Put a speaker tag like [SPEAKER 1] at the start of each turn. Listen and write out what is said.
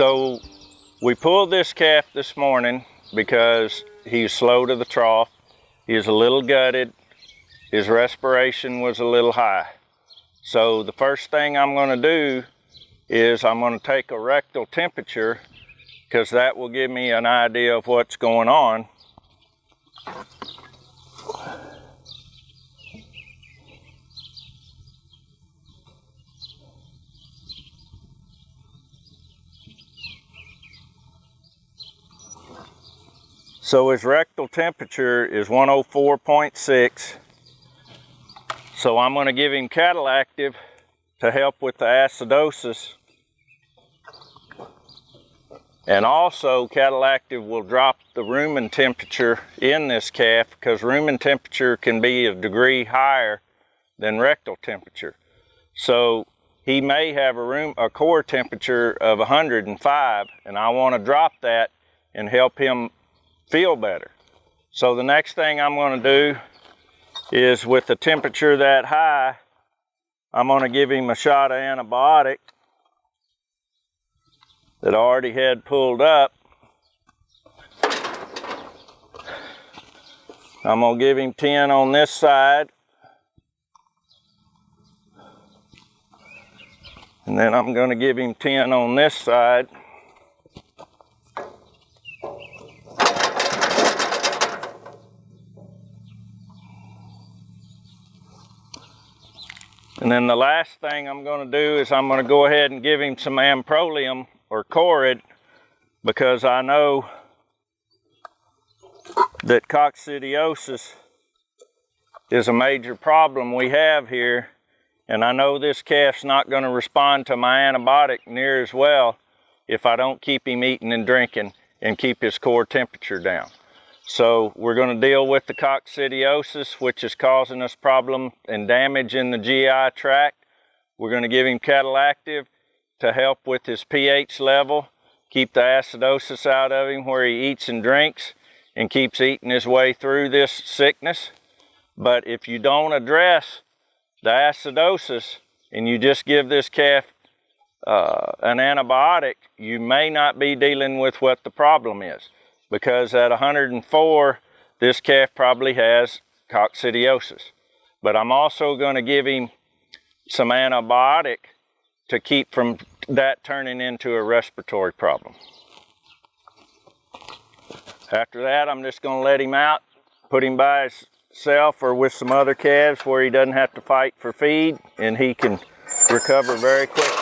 [SPEAKER 1] So we pulled this calf this morning because he's slow to the trough. He's a little gutted. His respiration was a little high. So the first thing I'm gonna do is I'm gonna take a rectal temperature because that will give me an idea of what's going on. So his rectal temperature is 104.6. So I'm going to give him CattlActive to help with the acidosis. And also CattlActive will drop the rumen temperature in this calf because rumen temperature can be a degree higher than rectal temperature. So he may have a room a core temperature of 105 and I want to drop that and help him feel better. So the next thing I'm going to do is with the temperature that high, I'm going to give him a shot of antibiotic that I already had pulled up. I'm going to give him 10 on this side. And then I'm going to give him 10 on this side. And then the last thing I'm going to do is I'm going to go ahead and give him some amprolium or Corid because I know that coccidiosis is a major problem we have here. And I know this calf's not going to respond to my antibiotic near as well if I don't keep him eating and drinking and keep his core temperature down. So we're going to deal with the coccidiosis, which is causing us problem and damage in the GI tract. We're going to give him CattlActive to help with his pH level, keep the acidosis out of him where he eats and drinks and keeps eating his way through this sickness. But if you don't address the acidosis and you just give this calf uh, an antibiotic, you may not be dealing with what the problem is because at 104, this calf probably has coccidiosis. But I'm also going to give him some antibiotic to keep from that turning into a respiratory problem. After that, I'm just going to let him out, put him by himself or with some other calves where he doesn't have to fight for feed and he can recover very quickly.